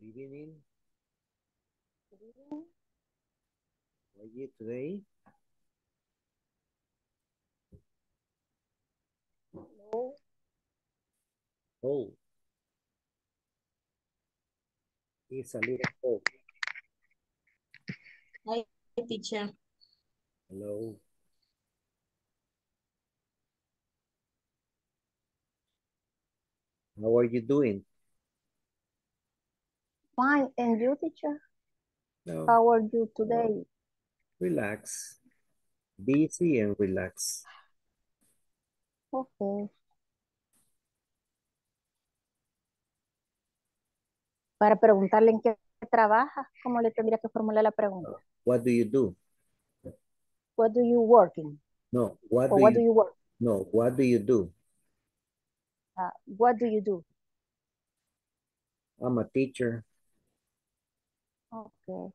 Good evening. How are you today? Hello. Oh. It's a little cold. Hi, teacher. Hello. How are you doing? Fine. And you, teacher? No, How are you today? relax. Busy and relax. Okay. Para preguntarle en qué trabaja, ¿cómo le tendría que formular la pregunta? What do you do? What do you working? No, what do what do you you work? no, what do you do? Ah, what do you do? I'm a teacher. Okay.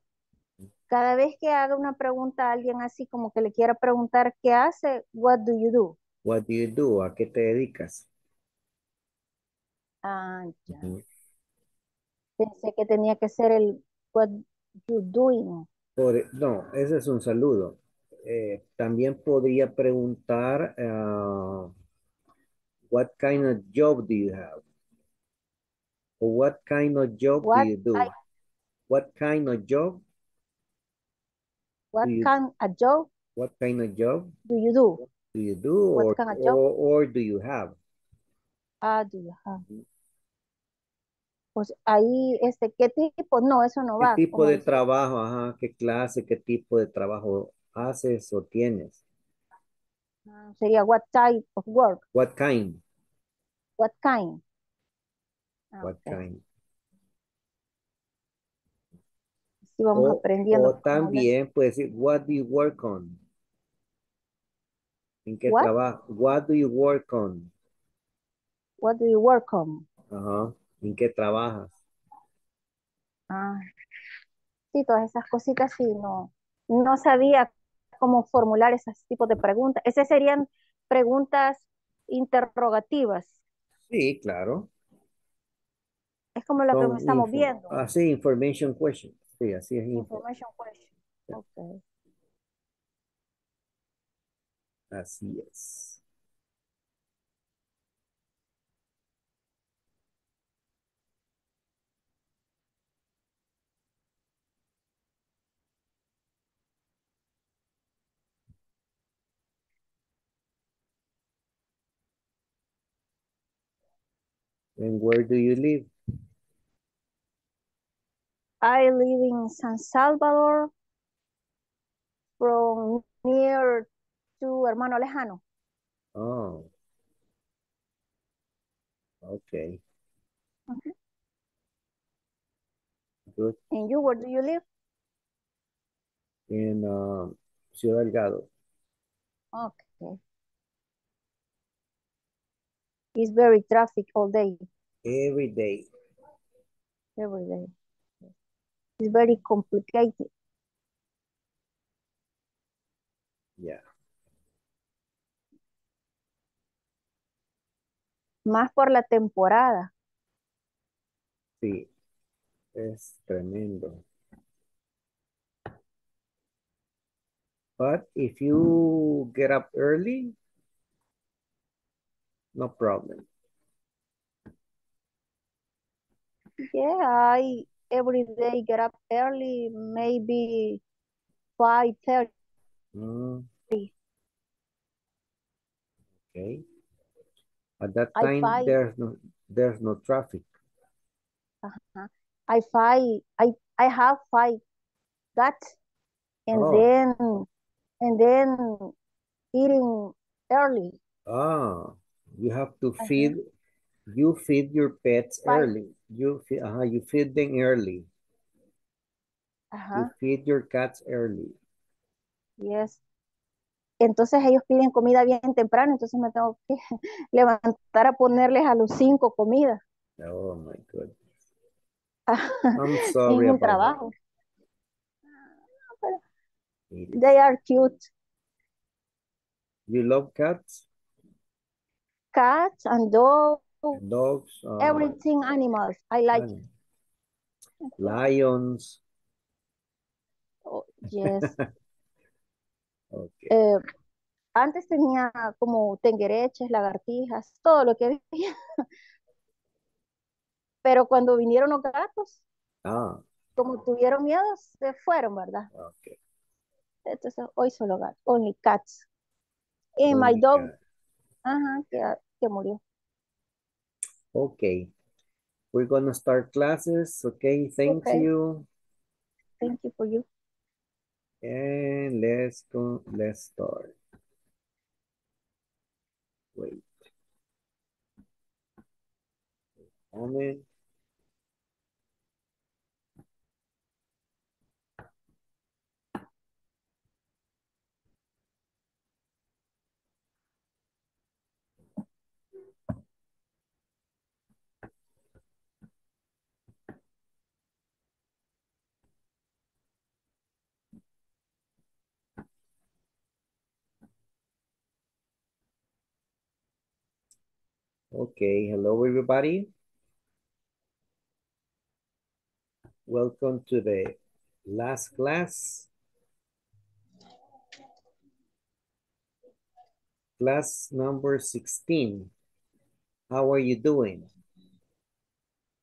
Cada vez que haga una pregunta a alguien así como que le quiera preguntar qué hace, what do you do? What do you do? ¿A qué te dedicas? Ah, ya. Pensé que tenía que ser el what you doing. Por- no, ese es un saludo. Eh, también podría preguntar, ah, what kind of job do you have? What kind of job do What you do? I- What kind of job? What you- kind of job What kind of job do you do? do you do What or, kind of job? or, or do you have? Ah, do you have? Pues ahí, este, ¿qué tipo? No, eso no ¿Qué va. tipo como de dice. trabajo? Ajá, ¿qué clase, qué tipo de trabajo haces o tienes? Ah, Sería what type of work? What kind? What kind? Ah, What ok. kind? Sí, vamos O, aprendiendo. o también puede decir, what do you work on? ¿En qué What? trabajo? What do you work on? What do you work on? Ajá. ¿En qué trabajas? Ah, sí, todas esas cositas sí, no, no sabía cómo formular esos tipos de preguntas. Esas serían preguntas interrogativas. Sí, claro. Es como lo que estamos viendo. Así, information question. Sí, así es. Information question. Okay. Así es. And where do you live? I live in San Salvador from near to Hermano Lejano. Oh. Okay. Mhm. Good. And you, where do you live? In um, Ciudad Delgado. Okay. It's very traffic all day, Every day. every day. Very complicated. Yeah. Más por la temporada. Sí. Es tremendo. But if you get up early, no problem. Yeah, I every day get up early, maybe five thirty. Mm. Okay. At that time, there's no there's no traffic. I five I I have five that and Oh. then and then eating early. Ah, you have to Uh-huh. feed you feed your pets early. You feed uh you feed them early. You feed your cats early. yes. Entonces ellos piden comida bien temprano, entonces me tengo que levantar a ponerles a los cinco comida. Oh my goodness. es I'm sorry un that. trabajo. They are cute. You love cats, Cats and dogs, dogs, uh, everything animals. I like it. Lions. Oh, yes. Okay. Eh, antes tenía como tenguereches, lagartijas, todo lo que había. Pero cuando vinieron los gatos, Ah, como tuvieron miedo, se fueron, ¿verdad? okay. Entonces hoy solo gatos, only cats. Y my dog, cat. ajá, que, que murió. Okay. We're gonna start classes. Okay, thank Okay. you. Thank you for you. And let's go, let's start. Wait. Moment. Okay, hello everybody. Welcome to the last class. Class number 16. How are you doing?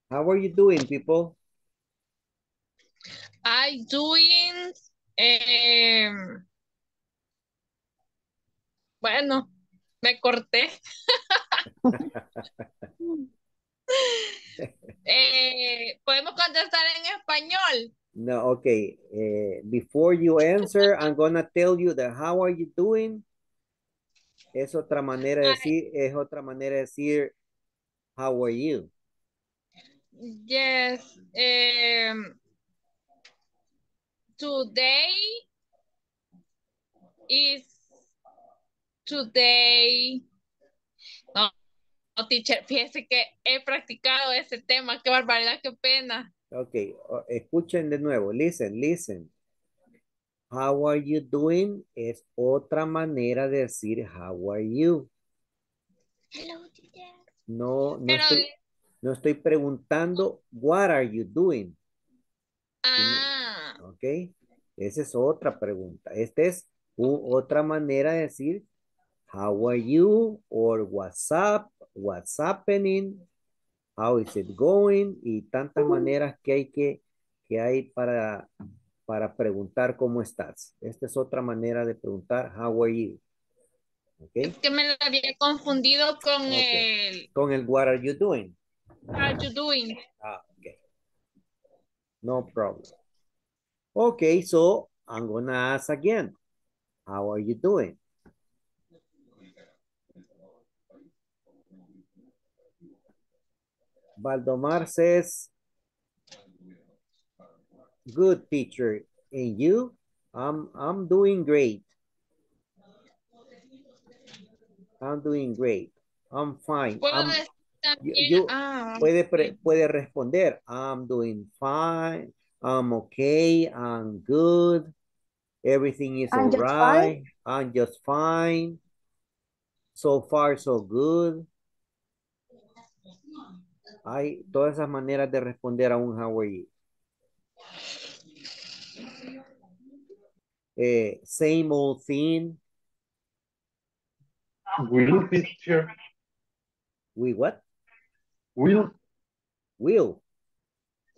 How are you doing, people? I doing, um bueno, me corté. Eh, Podemos contestar en español. No, okay. eh, before you answer, I'm gonna tell you that how are you doing? Es otra manera de decir, es otra manera de decir how are you? Yes. em, today is today. No, no, teacher, fíjese que he practicado ese tema. Qué barbaridad, qué pena. Okay, o- escuchen de nuevo. Listen, listen. How are you doing? Es otra manera de decir how are you. Hello, teacher. No, no Pero, estoy, no estoy preguntando what are you doing, ah, ¿ok? Esa es otra pregunta. Esta es u- otra manera de decir how are you or what's up, what's happening, how is it going y tantas maneras que hay que, que hay para, para preguntar cómo estás. Esta es otra manera de preguntar how are you, ¿ok? es que me lo había confundido con Ok. el Con el what are you doing. How are you doing? Ah, okay. No problem. Okay, so I'm gonna ask again. How are you doing? Valdomar says, good teacher. And you? I'm, I'm doing great. I'm doing great. I'm fine. I'm- decir también, you- ah, puede, pre- ok. puede responder, I'm doing fine, I'm okay, I'm good, everything is I'm all just right, I'm just fine, so far so good. Hay todas esas maneras de responder a un you. Eh, same old thing, Will picture. we what? Will. Will,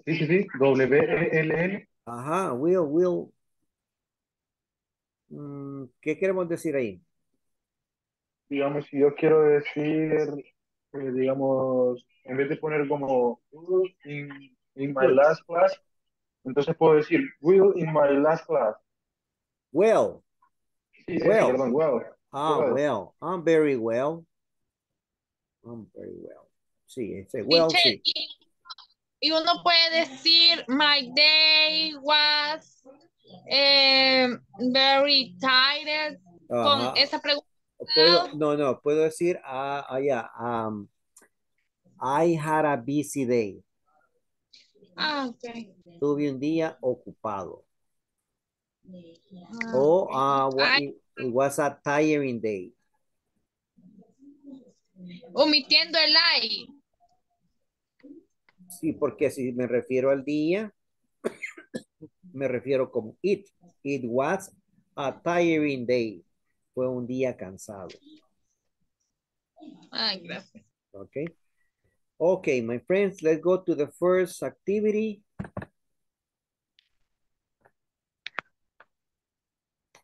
Sí, sí, sí. W-E-L-L. ajá, will, will. Mm, ¿Qué queremos decir ahí? Digamos, si yo quiero decir, eh, digamos, en vez de poner como will in, in my last class, entonces puedo decir will in my last class. Well, Sí, eso, Well. perdón, well. ah, Well. well, I'm very well. I'm very well. Sí, ese well, Teacher, sí. y, uno puede decir, my day was eh, very tired con Ajá. esa pregunta. Puedo, no, no, puedo decir, ah, ah, ya, um, I had a busy day. Ah, ok. Tuve un día ocupado. Ah, O ok. ah, it was a tiring day. omitiendo el I. Sí, porque si me refiero al día, me refiero como it. It was a tiring day. Fue un día cansado. Ah, gracias. Okay. Okay, my friends, let's go to the first activity.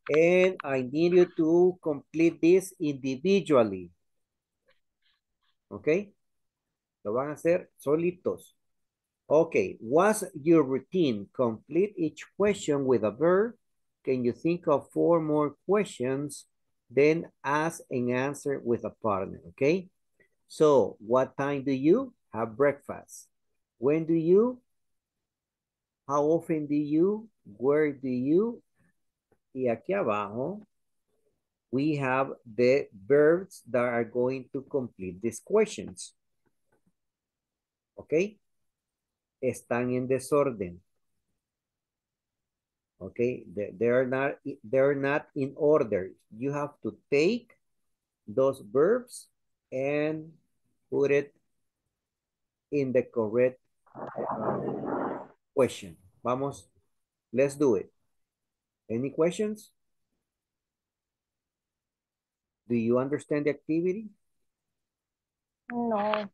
And I need you to complete this individually. Okay. Lo van a hacer solitos. Okay, what's your routine? Complete each question with a verb. Can you think of four more questions? Then ask and answer with a partner, okay? So, what time do you have breakfast? When do you? How often do you? Where do you? Y aquí abajo, we have the verbs that are going to complete these questions. ¿Ok? Están en desorden. Okay, they're not they're not in order. You have to take those verbs and put it in the correct uh, question. Vamos, let's do it. Any questions? Do you understand the activity? No.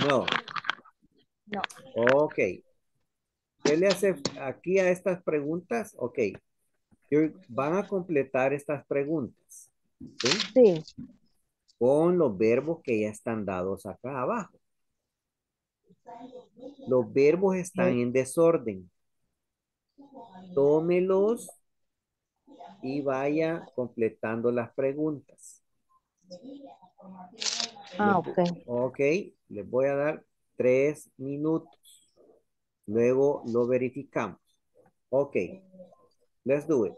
No. No. Ok. ¿Qué le hace aquí a estas preguntas? Ok. Van a completar estas preguntas. ¿sí? Sí. Con los verbos que ya están dados acá abajo. Los verbos están en desorden. Tómelos y vaya completando las preguntas. Ah, ok. Ok, les voy a dar tres minutos. Luego lo verificamos. Ok, let's do it.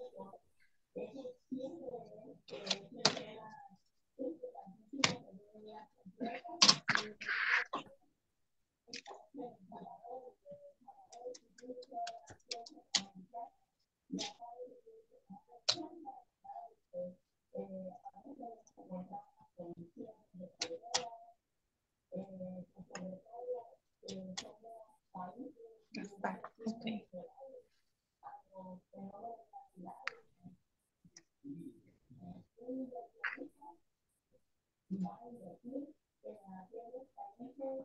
Okay. Mm.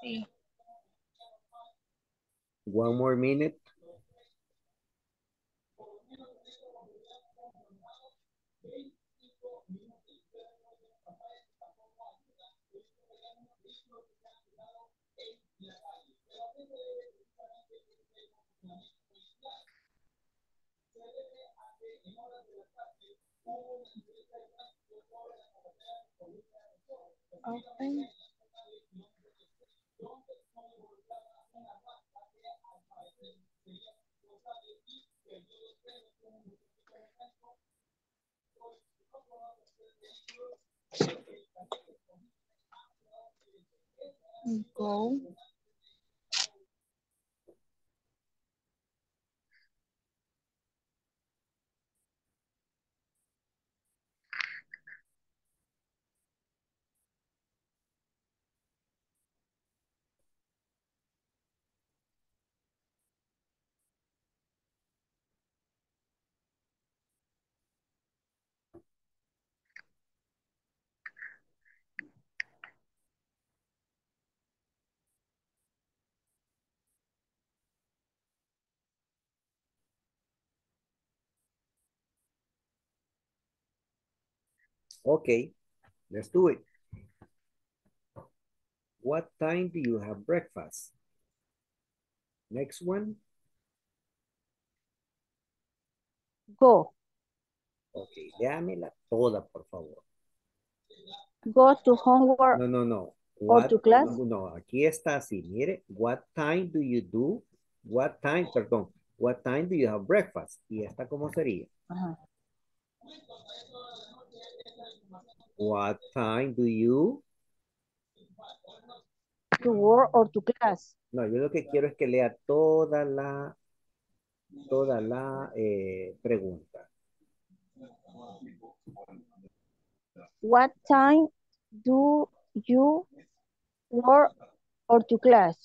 Sí. One more minute. Often. Go. Okay, let's do it. What time do you have breakfast? Next one. Go. Ok, léamela toda, por favor. Go to homework No, no, no. Or to class? No, no, aquí está así. Mire, what time do you do? What time, perdón. What time do you have breakfast? Y esta, ¿cómo sería? Ajá. What time do you? To work or to class. No, yo lo que quiero es que lea toda la, toda la eh, pregunta. What time do you work or to class?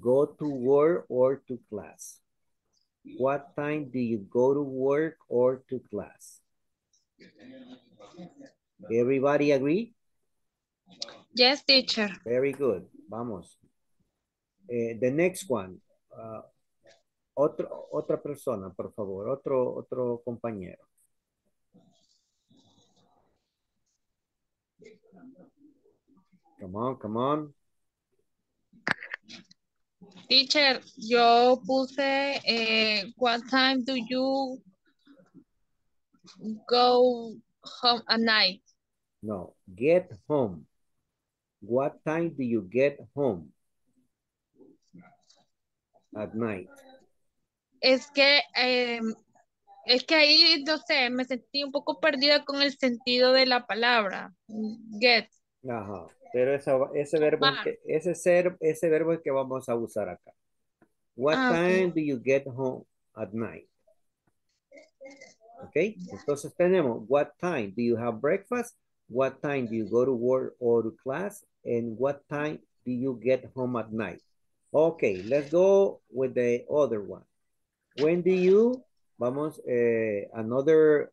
Go to work or to class. What time do you go to work or to class? Everybody agree? Yes, teacher. Very good. Vamos. Eh, the next one. uh, otro, otra persona, por favor. Otro, otro compañero. Come on, come on. Teacher, yo puse, eh, what time do you go home at night? No, get home. What time do you get home? At night. Es que, eh, es que ahí, no sé, me sentí un poco perdida con el sentido de la palabra. Get. Ajá. Pero esa, ese verbo, es Tomar. que, ese, ser, ese verbo es que vamos a usar acá. What Ah, time do you get home at night? Ok, entonces tenemos what time do you have breakfast? What time do you go to work or to class? And what time do you get home at night? Okay, let's go with the other one. When do you, vamos, eh, another,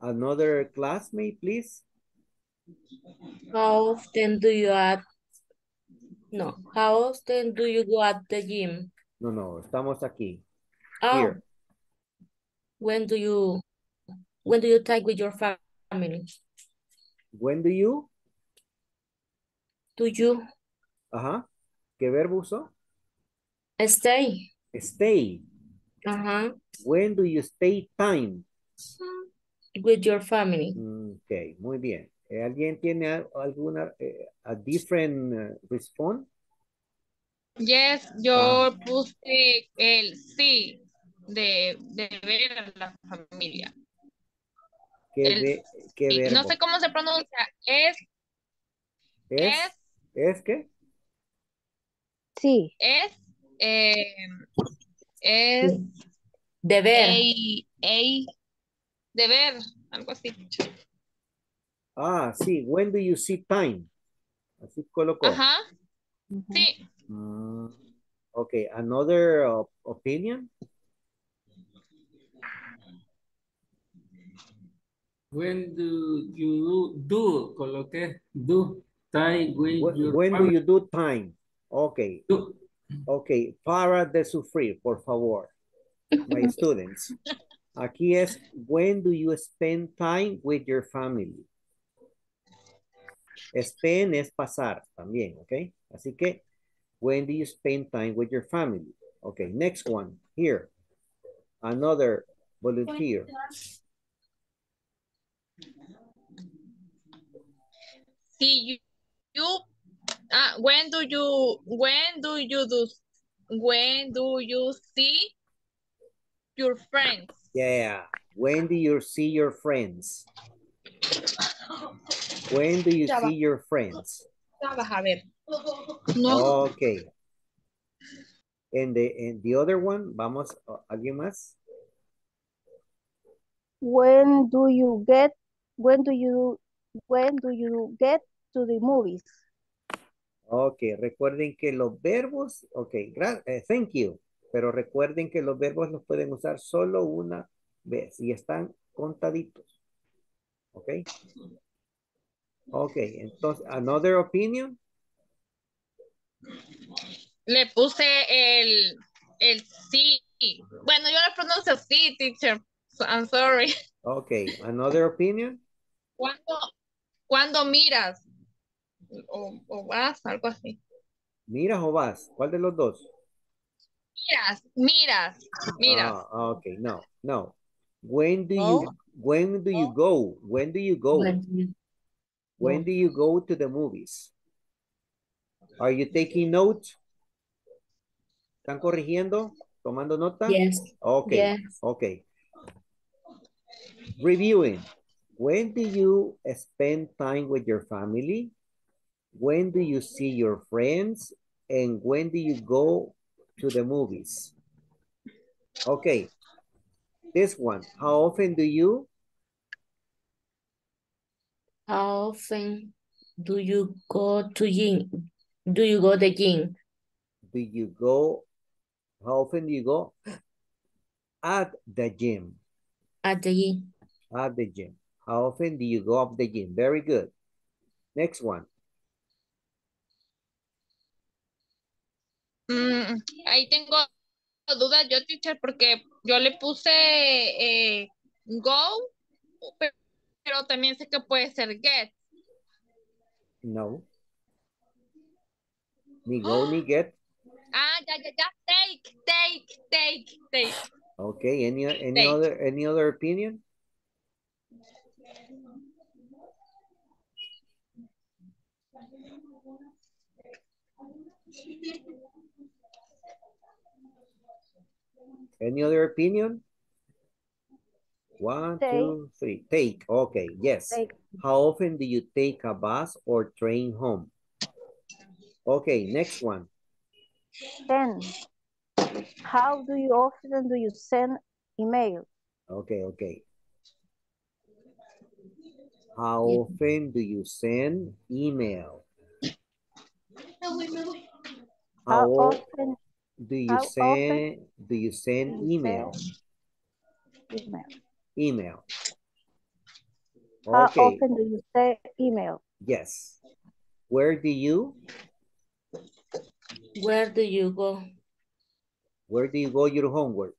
another classmate, please? How often do you at no? How often do you go at the gym? No, no, estamos aquí. Oh, Here. when do you when do you take with your family? When do you? Do you Ajá. ¿Qué verbo usó? stay? Stay. Uh-huh. When do you stay time? With your family. Ok, muy bien. Eh, ¿Alguien tiene al- alguna, eh, a different eh, response? Yes, yo Ah. puse el sí de, de ver a la familia. ¿Qué, El- ve- qué Y verbo? no sé cómo se pronuncia. Es, ¿Es? es, ¿Es qué? Sí. es, eh, es, Deber. ey, ey, de ver, algo así. Ah, sí. When do you see time? Así colocó. Ajá, sí. Mm, ok, another uh, opinion? When do you do, coloqué do time with When, your when do you do time? Ok, Do. ok. Para de sufrir, por favor. My students. Aquí es, when do you spend time with your family? Spend es pasar también, ¿ok? Así que, when do you spend time with your family? Okay, next one, here. Another volunteer. See you, you ah, when do you, when do you do, when do you see your friends? Yeah. When do you see your friends? When do you Ya va. see your friends? Ya vas a ver. No, Okay. And the, and the other one, vamos, ¿alguien más? When do you get, when do you, when do you get to the movies? Ok, recuerden que los verbos, ok, eh, thank you, pero recuerden que los verbos los pueden usar solo una vez y están contaditos. Ok. Ok, entonces, another opinion. le puse el, el sí. Bueno, yo le pronuncio sí, teacher. So, I'm sorry. Ok, another opinion. ¿Cuándo, cuándo miras? O, o vas, algo así. ¿Miras o vas? ¿Cuál de los dos? Miras, miras, miras. Ah, ah, ok, no, no. When do No. you, when do you go? When do you go? When do you- When do you go to the movies? Are you taking notes? ¿Están corrigiendo? ¿Tomando nota? Yes, Okay, yes. okay. Reviewing. When do you spend time with your family? When do you see your friends? And when do you go to the movies? Okay. This one, how often do you? How often do you go to gym? Do you go the gym? Do you go? How often do you go? At the gym. At the gym. At the gym. How often do you go at the gym? Very good. Next one. Mm, ahí tengo dudas yo, teacher, porque yo le puse eh, go, pe- pero también sé que puede ser get. No. Ni go ni get. Ah, ya, ya, ya. Take, take, take, take. Okay. Any any Take. other any other opinion? Any other opinion? One, Take. two, three. Take. Okay. Yes. Take. How often do you take a bus or train home? Okay. Next one. Ten. How do you often do you send email? Okay. Okay. How often do you send email? How How often do you how often send do you send do you email? send email? Email. How Okay. often do you say email? Yes. Where do you Where do you go? where do you go your homework?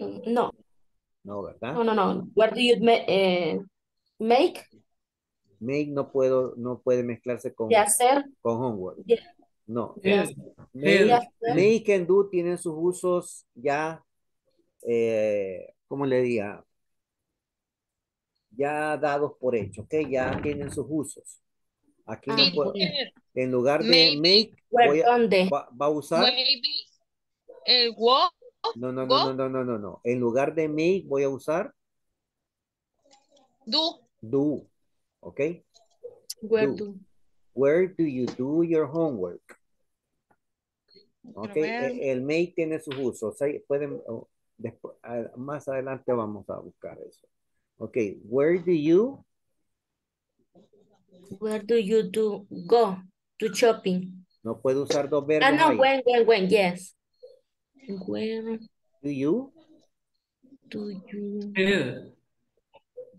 No, No, ¿verdad? no, no, no. Where do you ma- eh, make? Make no puedo no puede mezclarse con De hacer. con homework. Yeah. No. Yes. Make, Yes. make and do tienen sus usos ya eh, ¿cómo le diga? Ya dados por hecho, ¿ok? Ya tienen sus usos. Aquí no puedo, en lugar de Maybe. make, voy a- ¿Dónde? va, va a usar, maybe no, no, no, no, no, no, no, no. En lugar de make, voy a usar do, do, ¿ok? Where Do. do? Where do you do your homework? Ok, ver. e- el make tiene sus usos. Pueden, oh, despu- a- más adelante vamos a buscar eso. Ok, where do you, Where do you do go to shopping? no puedo usar dos Ah, verbos no, ahí. when, when, when, yes. Where Do you, do you? Here,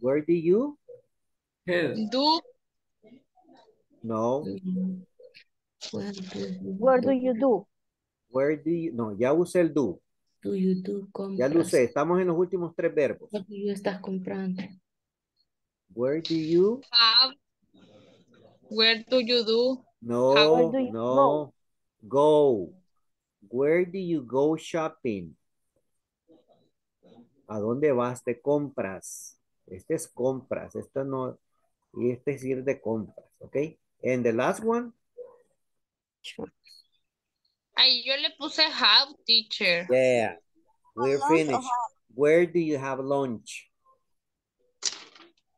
where do you, do, no? Where do you do? Where do you, no, ya usé el do, do you do ya lo compras? usé, estamos en los últimos tres verbos. What do you estás comprando? Where do you, have, where do you do, no, Where do you no, go. Where do you go shopping? ¿A dónde vas de compras? Este es compras, esto no, y este es ir de compras, ¿ok? And the last one? Ay, yo le puse have, teacher. Yeah, we're finished. Where do you have lunch?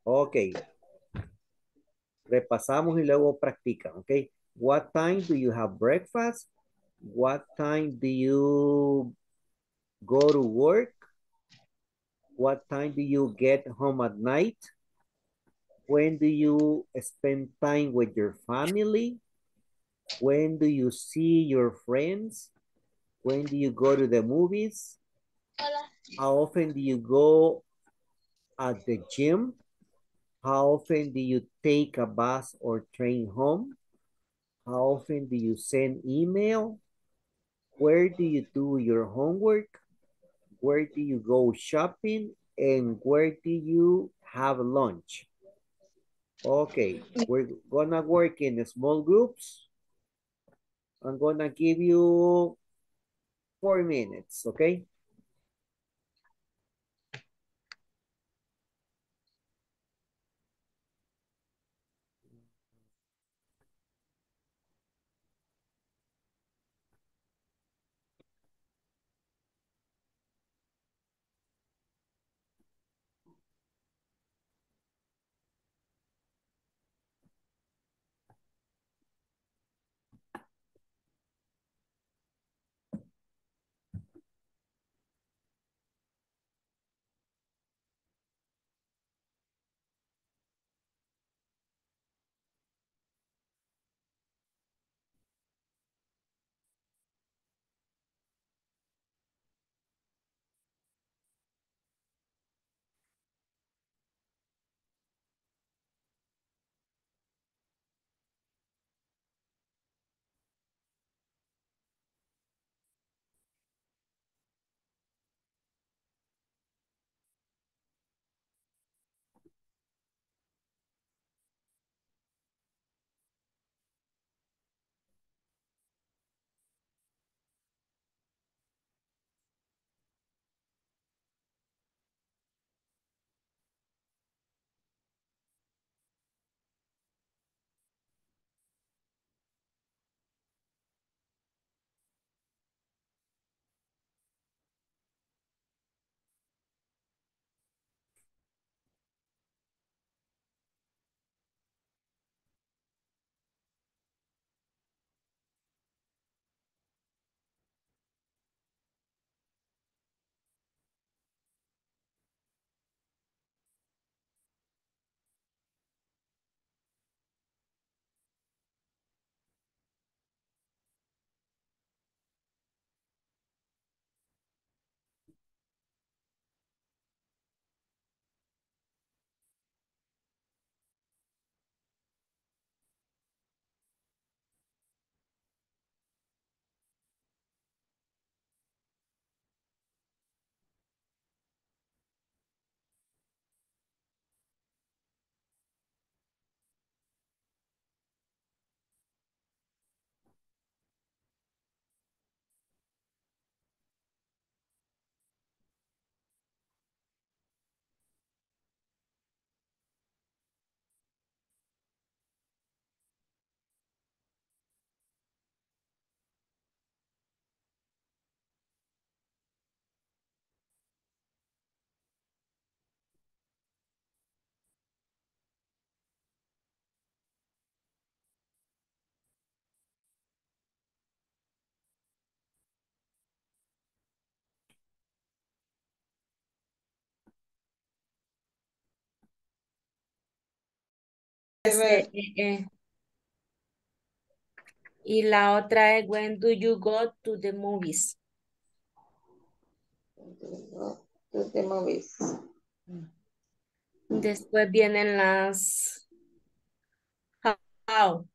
Ok. Repasamos y luego practican, ok? What time do you have breakfast? What time do you go to work? What time do you get home at night? When do you spend time with your family? When do you see your friends? When do you go to the movies? How often do you go at the gym? How often do you take a bus or train home? How often do you send email? Where do you do your homework? Where do you go shopping? And where do you have lunch? Okay, we're gonna work in small groups. I'm gonna give you four minutes, okay? Eh, eh, eh. Y la otra es when do you go to the movies? To the movies. Después vienen las how.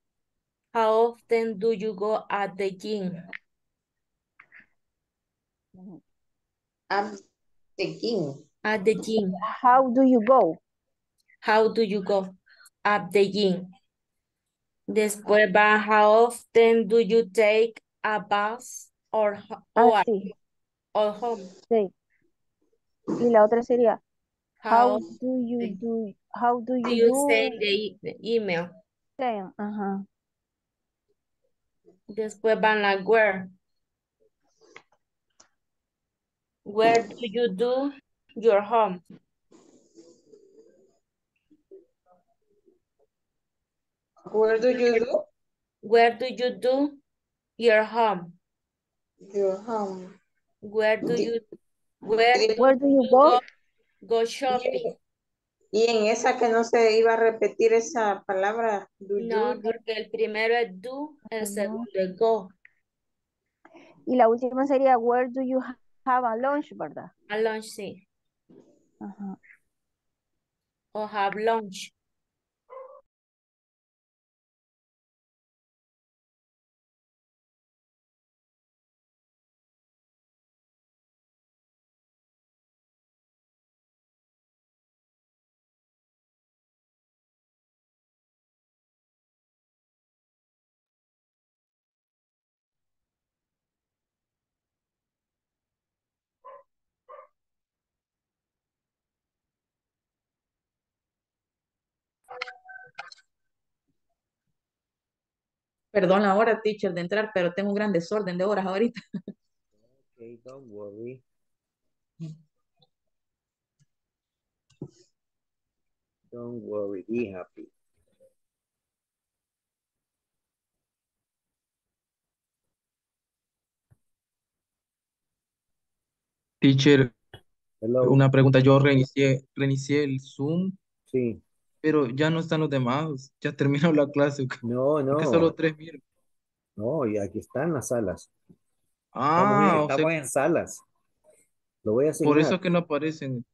How often do you go at the gym? I'm thinking. At the gym. How do you go? How do you go at the gym? Después va how often do you take a bus or, Ah, or, sí, or home? sí. Y la otra sería, how How do you do, how do do you you do? send the, e- the email? Same, ajá. Después van la where. Where do you do your home? Where do you do Where do you do your home? your home? Where do you where Where do you go? go, shopping? Y en esa que no se iba a repetir esa palabra, do No, you, porque el primero es do, el segundo es go. Y la última sería, where do you ha- have a lunch, verdad? A lunch, sí. Ajá. O have lunch. Perdón la hora, teacher, de entrar, pero tengo un gran desorden de horas ahorita. Okay, don't worry. Don't worry, be happy. Teacher, Hello. una pregunta. Yo reinicié, reinicié el Zoom, Sí. Pero ya no están los demás. Ya terminó la clase. No, no. solo tres. No, y aquí están las salas. Estamos, en, Ah, o sea, estamos en salas. Lo voy a por asignar. eso que no aparecen.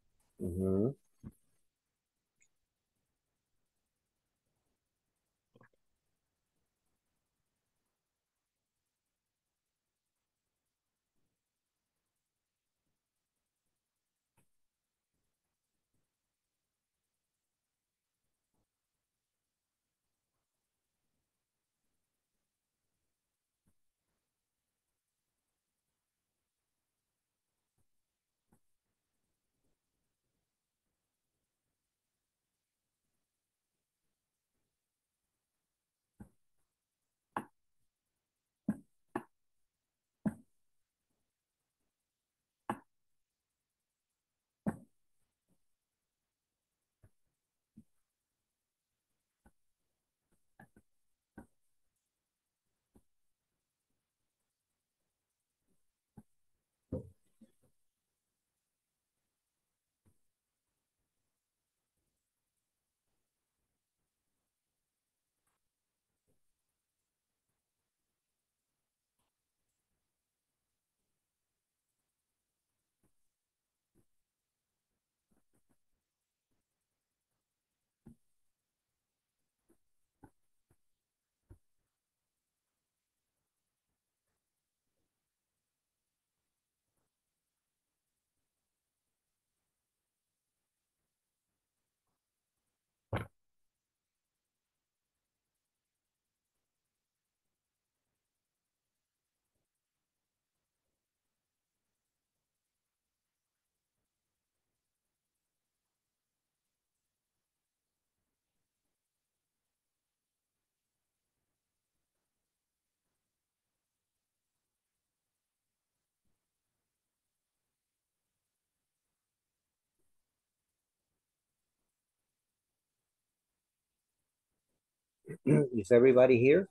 Ujú. Is everybody here?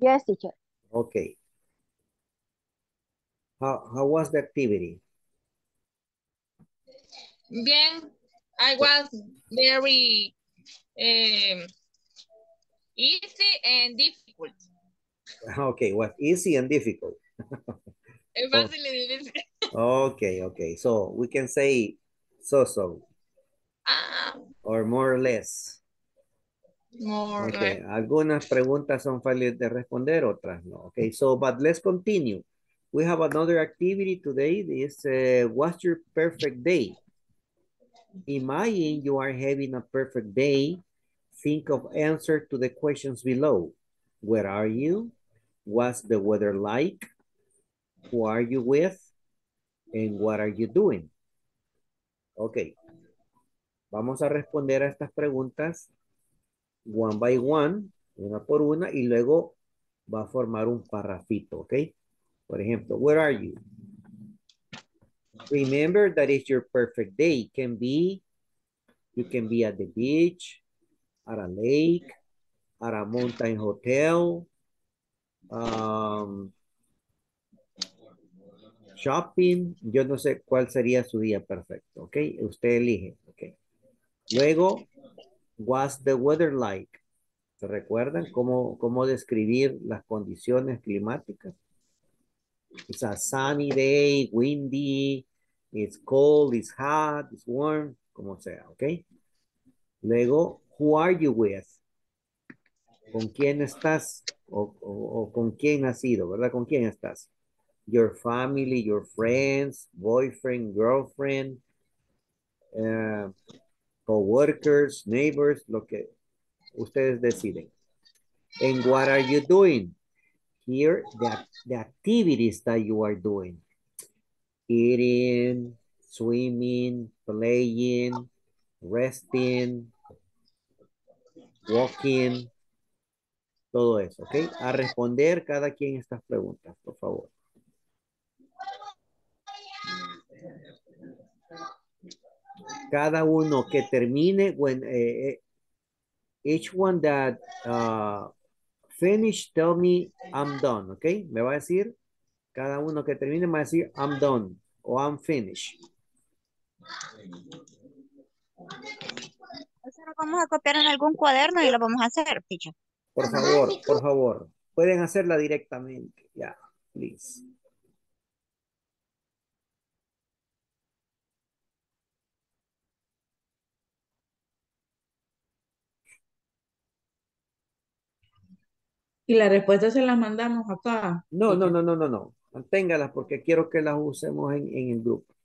Yes, teacher. Okay. How, how was the activity? Bien, I was very um, easy and difficult. Okay, was easy and difficult. Es Oh. fácil y difícil. Okay, okay. So we can say so-so Ah, or more or less. more Okay, like- algunas preguntas son fáciles de responder, otras no. Okay, so but let's continue. We have another activity today. This uh, what's your perfect day? Imagine you are having a perfect day. Think of answer to the questions below. Where are you? What's the weather like? Who are you with? And what are you doing? Ok. Vamos a responder a estas preguntas one by one, una por una, y luego va a formar un parrafito, ¿ok? Por ejemplo, where are you? Remember that it's your perfect day. Can be, you can be at the beach, at a lake, at a mountain hotel, um, shopping. Yo no sé cuál sería su día perfecto, ¿ok? Usted elige, ¿ok? Luego, what's the weather like? ¿Se recuerdan cómo, cómo describir las condiciones climáticas? It's a sunny day, windy, it's cold, it's hot, it's warm, como sea, ¿ok? Luego, who are you with? ¿Con quién estás? O, o, o, con quién has ido, ¿verdad? ¿Con quién estás? Your family, your friends, boyfriend, girlfriend, uh, co-workers, neighbors, lo que ustedes deciden. And what are you doing? Here, the, the activities that you are doing. Eating, swimming, playing, resting, walking, todo eso, ¿ok? A responder cada quien estas preguntas, por favor. Cada uno que termine, when, eh, each one that uh, finish, tell me I'm done, ¿ok? Me va a decir, cada uno que termine me va a decir I'm done o I'm finished. Eso lo vamos a copiar en algún cuaderno y lo vamos a hacer, teacher. Por favor, por favor, pueden hacerla directamente, ya, yeah, please. Y la respuesta se las mandamos acá. No, no, no, no, no, no. Manténgalas porque quiero que las usemos en, en el grupo.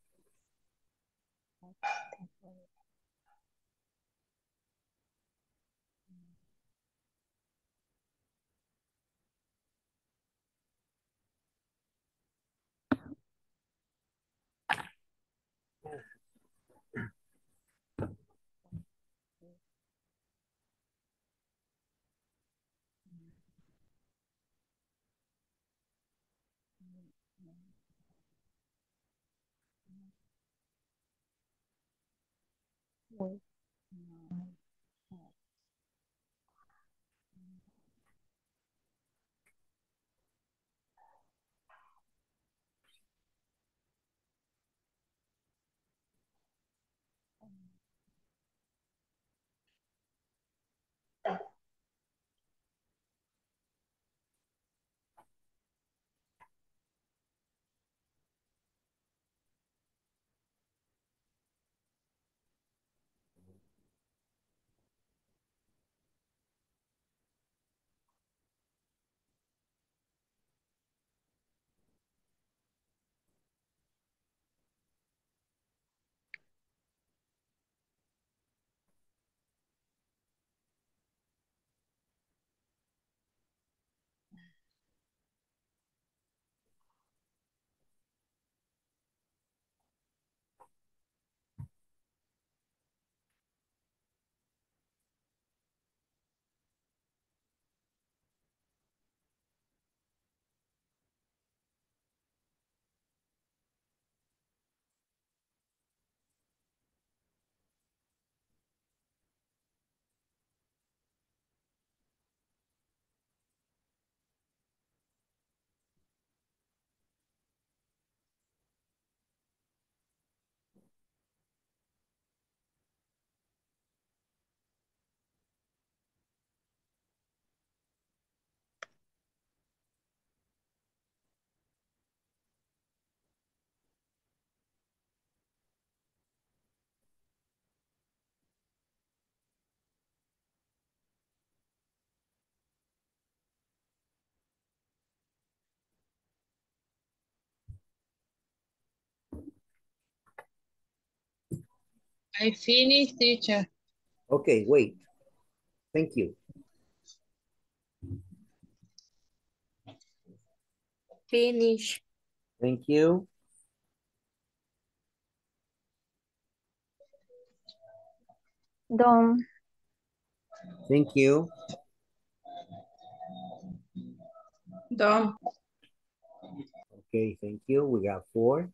I finished, teacher. Okay, wait. Thank you. Finish. Thank you. Done. Thank you. Done. Okay, thank you. We got four.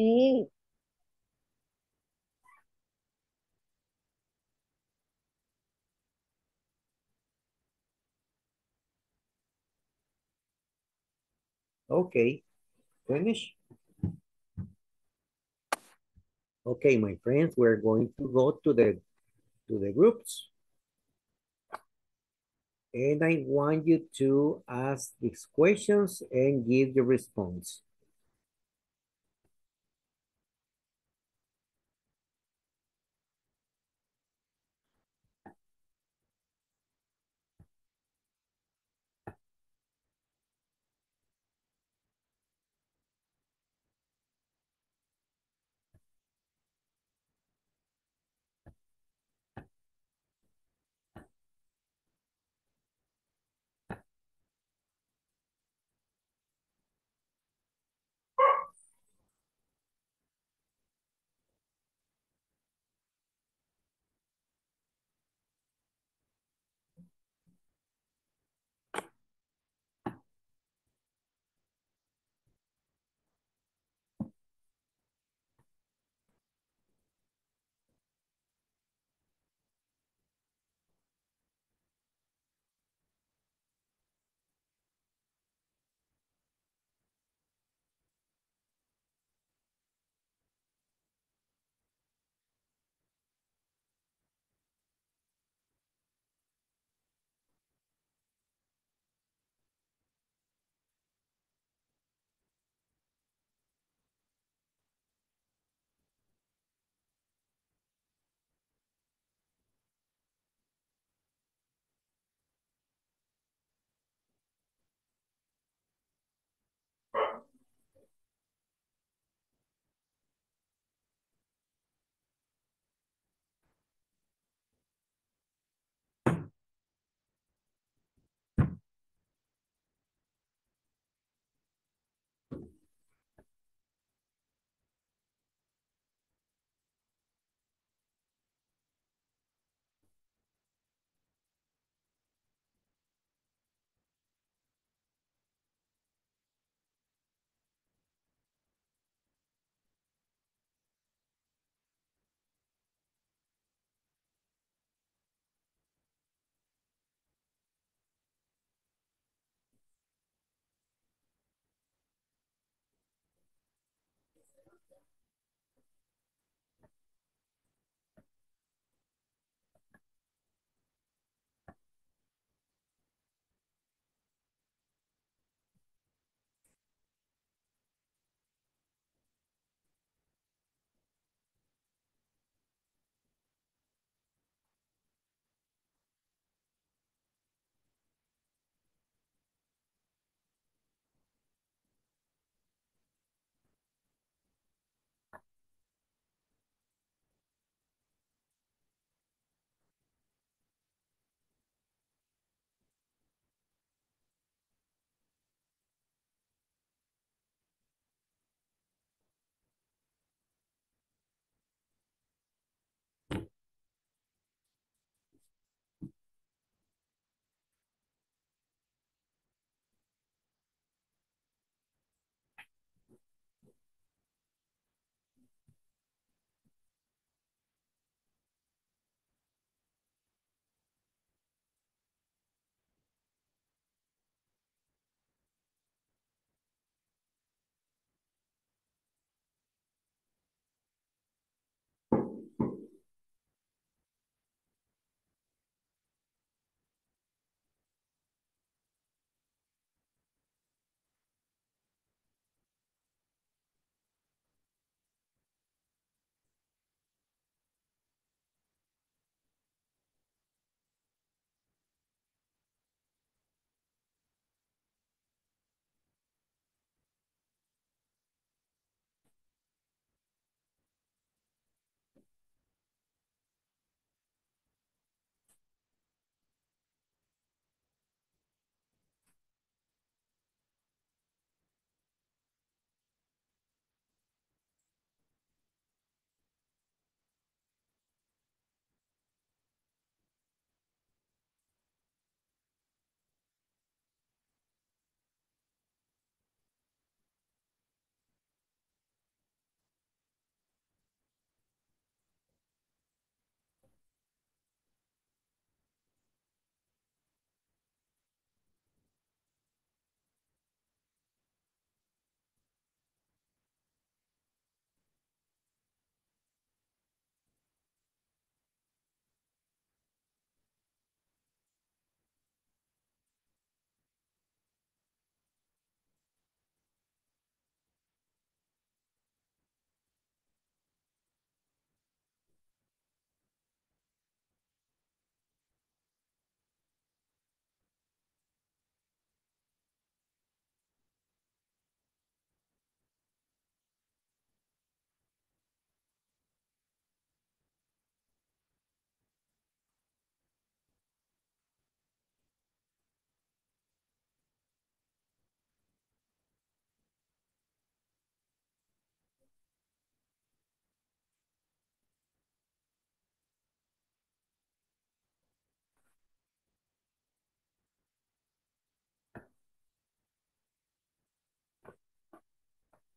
Sí, Okay, finish. Okay, my friends, we're going to go to the to the groups. And I want you to ask these questions and give your response.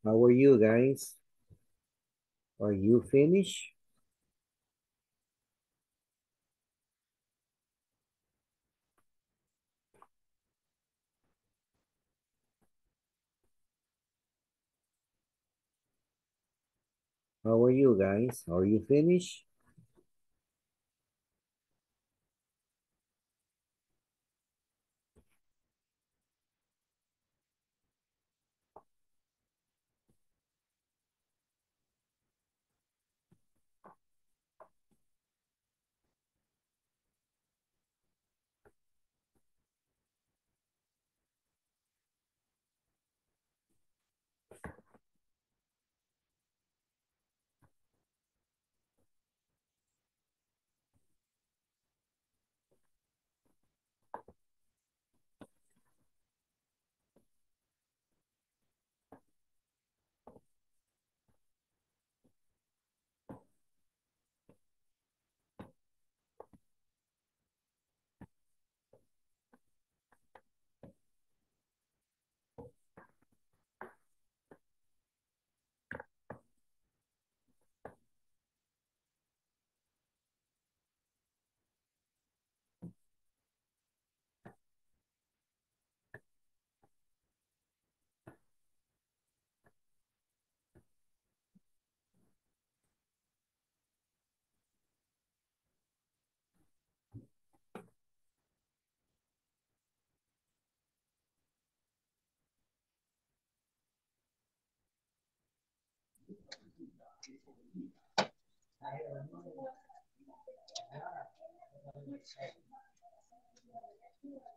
How are you guys? Are you finished? How are you guys? Are you finished?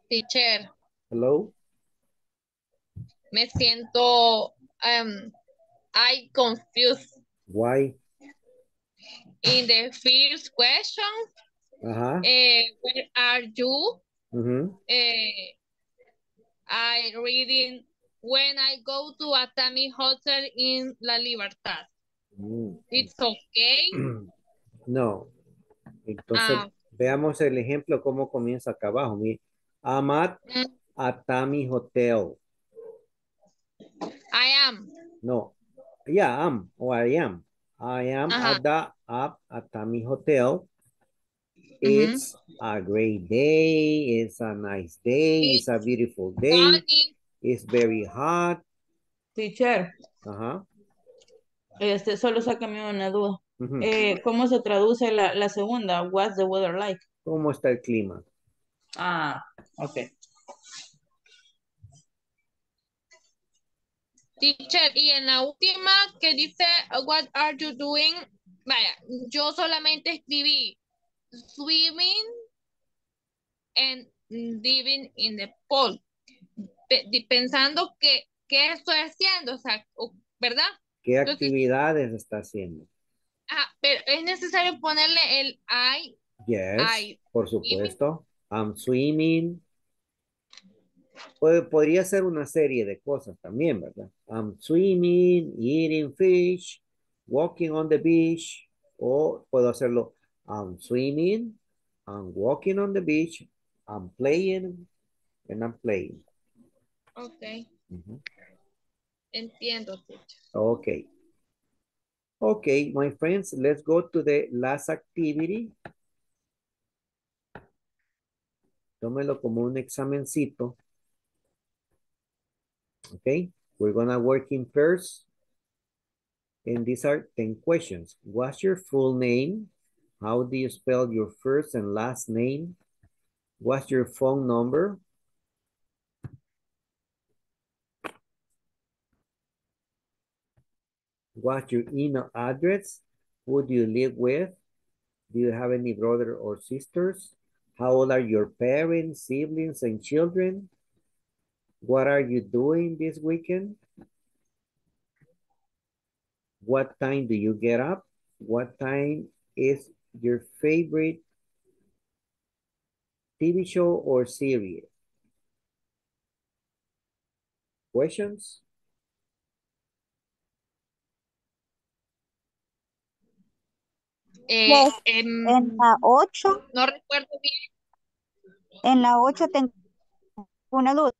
Teacher, Hello? me siento, um, I confused Why? in the first question. Eh, where are you? Eh, I reading when I go to Atami Hotel in La Libertad. Mm. It's okay. No. Entonces, Ah. veamos el ejemplo, cómo comienza acá abajo. Mire, I'm at Mm, Atami Hotel. I am. No. Yeah, I'm or I am. I am Ajá. at the at Atami Hotel. It's a great day. It's a nice day. It's a beautiful day. It's very hot. Teacher, Ajá. Este, solo sácame una duda. Eh, ¿Cómo se traduce la, la segunda? What's the weather like? ¿Cómo está el clima? Ah, ok. Teacher, y en la última que dice, what are you doing? Vaya, yo solamente escribí swimming and living in the pool. Pe- pensando que, ¿qué estoy haciendo? O sea, ¿verdad? ¿Qué actividades está haciendo? Ah, pero es necesario ponerle el I. Yes, I por supuesto. I'm swimming. Puede- podría ser una serie de cosas también, ¿verdad? I'm swimming, eating fish, walking on the beach. O puedo hacerlo, I'm swimming, I'm walking on the beach, I'm playing, and I'm playing. Ok, Ujú. Entiendo, teacher. Okay. Okay, my friends, let's go to the last activity. Tómelo como un examencito. Okay, we're gonna work in pairs. And these are 10 questions. What's your full name? How do you spell your first and last name? What's your phone number? What's your email address? Who do you live with? Do you have any brother or sisters? How old are your parents, siblings, and children? What are you doing this weekend? What time do you get up? What time is your favorite TV show or series? Questions? Eh, Yes, En la 8, no recuerdo bien. en la 8 tengo una duda,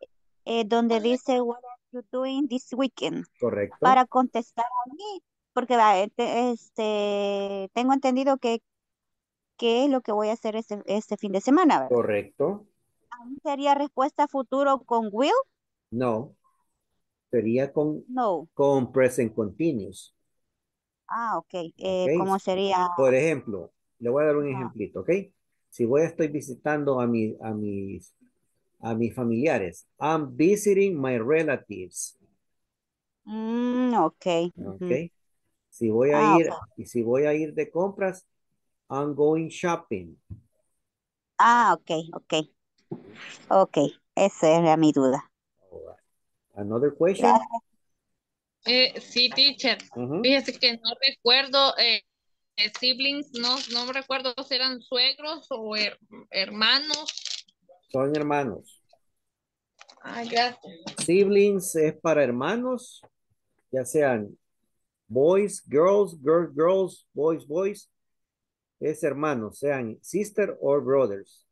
eh, donde dice what are you doing this weekend? Correcto. Para contestar a mí, porque va, este, este, tengo entendido que qué es lo que voy a hacer este, este fin de semana, ¿verdad? Correcto. ¿Sería respuesta futuro con will? No. Sería con, No. con present continuous. Ah, ok. Eh, Ok. ¿Cómo sería? Por ejemplo, le voy a dar un Ajá. ejemplito, ¿ok? Si voy a estoy visitando a, mi, a, mis, a mis familiares. I'm visiting my relatives. Mm, ok. ¿Ok? ujú. Si voy a Ah, ir, ok. y si voy a ir de compras, I'm going shopping. Ah, ok, ok. Ok, esa era mi duda. Another question? Gracias. Eh, sí, teacher. Ujú. Fíjese que no recuerdo, eh, eh, siblings, no, no me recuerdo si eran suegros o her- hermanos. Son hermanos. Ay, gracias. Siblings es para hermanos, ya sean boys, girls, girls, girls, boys, boys. Es hermanos, sean sister or brothers.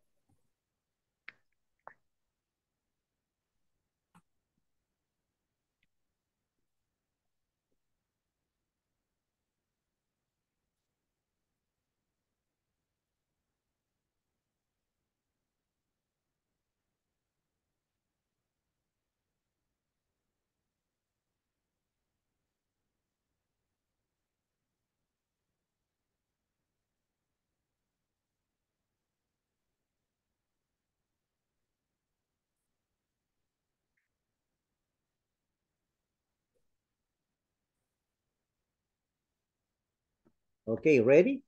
Okay, ready?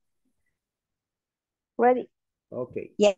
Ready. Okay. Yeah.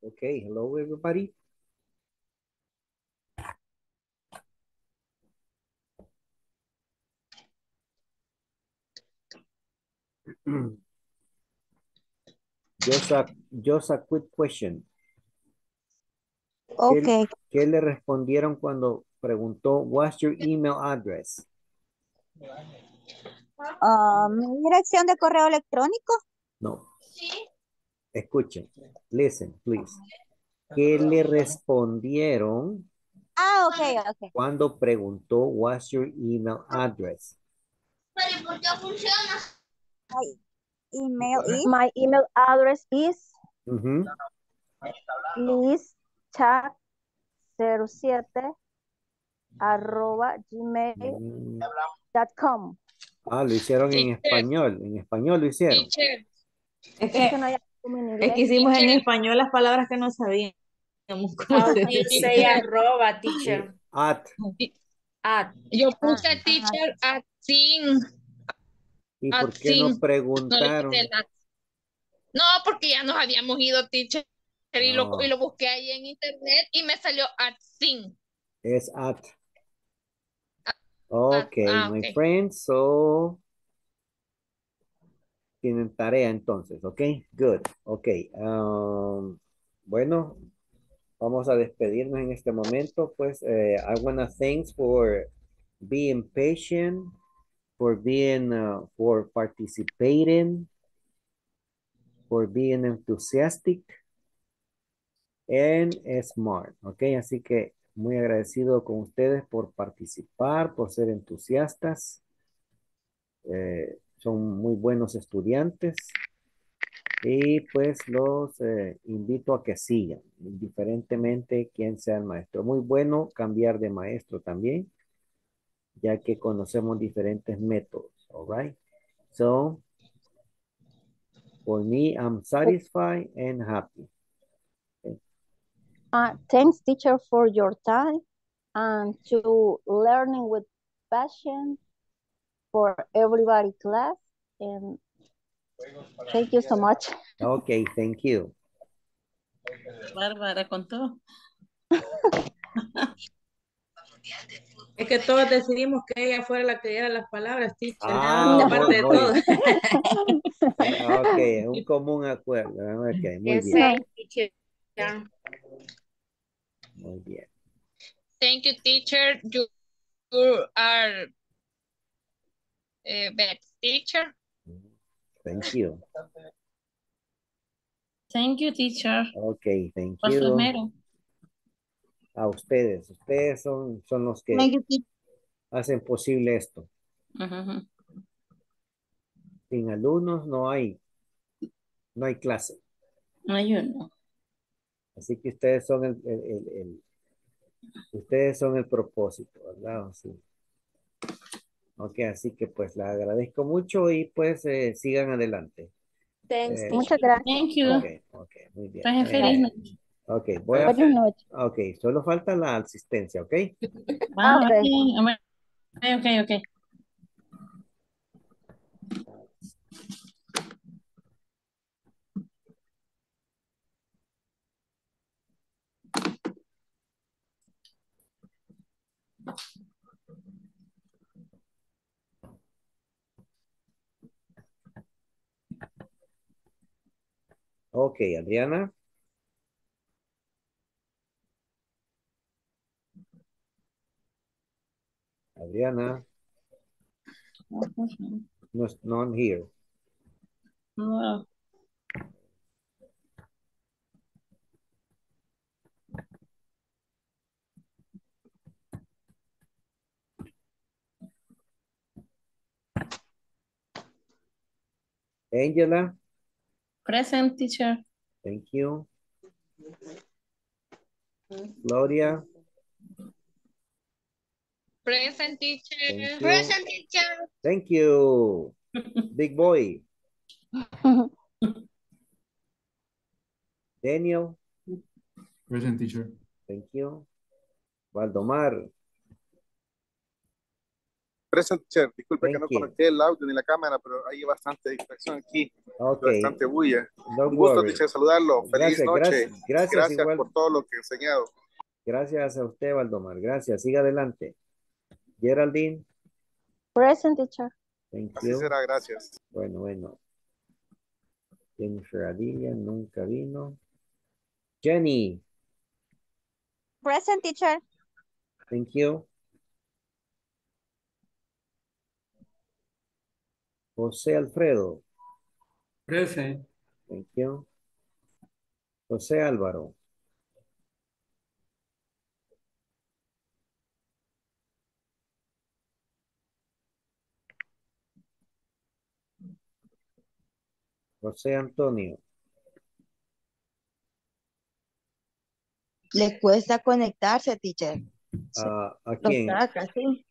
Okay, hello everybody. Just a, just a quick question. ¿Qué- Ok. ¿Qué, le respondieron cuando preguntó what's your email address? Ah, mi dirección de correo electrónico. No. Escuchen. Listen, please. ¿Qué le respondieron Ah, ok, ok. cuando preguntó what's your email address? My email is My email address is Ujú. lischat07 arroba gmail.com. Mm, Ah, lo hicieron en español. En español lo hicieron. Es que, no hay como en es que hicimos en español las palabras que no sabíamos. say arroba, teacher? At. At. yo puse Ah, teacher at sin. ¿Y por qué no sí. No preguntaron? No, porque ya nos habíamos ido, teacher. Y lo, y lo busqué ahí en internet y me salió at sin. Es at. Okay, ah, my ok. friends, so tienen tarea entonces, ¿ok? Good, ok. um, bueno, vamos a despedirnos en este momento, pues eh, I wanna thanks for being patient, for being, uh, for participating, for being enthusiastic and smart, ¿ok? Así que muy agradecido con ustedes por participar, por ser entusiastas. Eh, son muy buenos estudiantes. Y pues los eh, invito a que sigan, indiferentemente quién sea el maestro. Muy bueno cambiar de maestro también, ya que conocemos diferentes métodos, all right? So, for me, I'm satisfied and happy. Uh, thanks, teacher, for your time and to learning with passion for everybody class. And thank you so much. Okay, thank you. Bárbara con todo. Es que todos decidimos que ella fuera la que diera las palabras, teacher. Ah, parte muy- de muy- todos. Ok, un común acuerdo. Ok, muy Yes, bien, muy bien. Thank you, teacher. You, you are a best teacher. Thank you. Thank you, teacher. Ok, thank Por you. primero. A ustedes, ustedes son, son los que you, hacen posible esto. Sin alumnos no hay, no hay clase. Ay, yo no. Así que ustedes son el, el- el- el- ustedes son el propósito, ¿verdad? Sí. Ok, así que pues la agradezco mucho y pues eh, sigan adelante. Thanks, Eh. Muchas gracias. Thank you. Ok, ok, muy bien. Pasen Eh, feliz noche. ok, voy a, Buenas noches. ok, solo falta la asistencia, ¿ok? Ah, ok. ok, ok, ok. Adriana. Adriana, no, es- not here. No. Angela, Present, teacher. thank you. Gloria, Present teacher. Present, teacher. thank you. Big boy. Daniel, Present teacher. thank you. Valdomar, Present, teacher. Disculpe que no you. conecté el audio ni la cámara, pero hay bastante distracción aquí. Bastante bulla. Un gusto, teacher, saludarlo. Feliz Gracias, noche. gracias, gracias, Gracias igual. por todo lo que he enseñado. Gracias a usted, Valdomar. Gracias. Siga adelante. Geraldine, Present teacher. thank Así you. será, gracias. Bueno, bueno. Jennifer Adilla nunca vino. Jenny, Present teacher. thank you. José Alfredo, Present. thank you. José Álvaro, José Antonio, Le cuesta conectarse, teacher. ¿a, a Lo quién? saca, sí.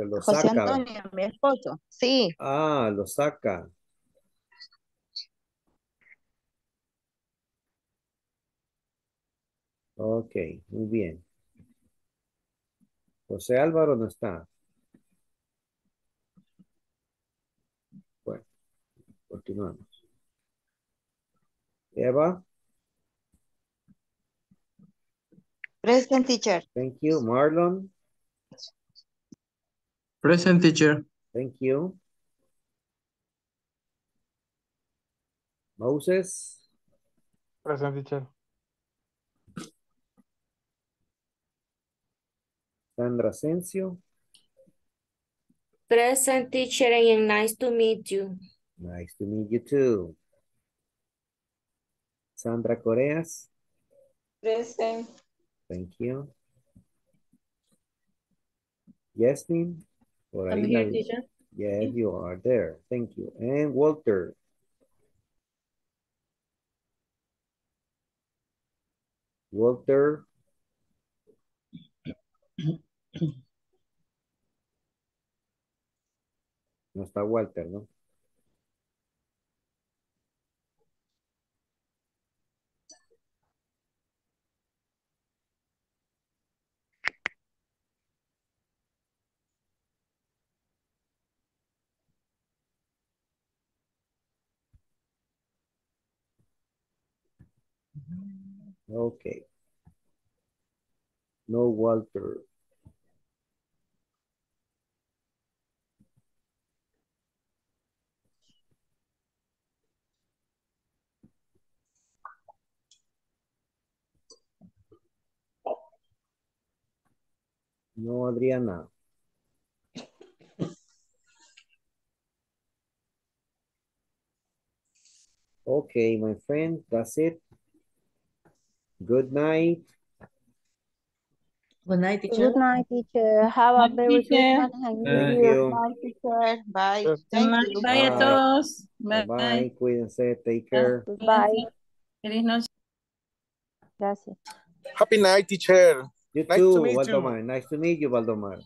Se lo José saca. Antonio, mi esposo. Sí. Ah, lo saca. Ok, muy bien. José Álvaro no está. Bueno, continuamos. Eva, Present, teacher. thank you. Marlon, Present teacher. thank you. Moses, Present, teacher. Sandra Asensio, Present teacher and nice to meet you. nice to meet you too. Sandra Coreas, Present. thank you. Yasmin, por I'm here, teacher. Yes, you are there. Thank you. And Walter. Walter. No está Walter, ¿no? Okay. No Walter. No Adriana. Okay, my friend, that's it. Good night. Good night, teacher. Good night, teacher. Have a Good very good teacher. night and New Thank Year. you. Bye, teacher. Bye. Yes. Thank Bye, you. bye a Bye. todos. Bye bye. Cuídense. Take care. Goodbye. Feliz noche. Gracias. Happy night, teacher. You Nice too, to meet you. Valdomar. Nice to meet you, Valdomar.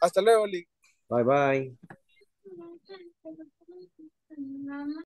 Hasta luego, Lee. Bye bye.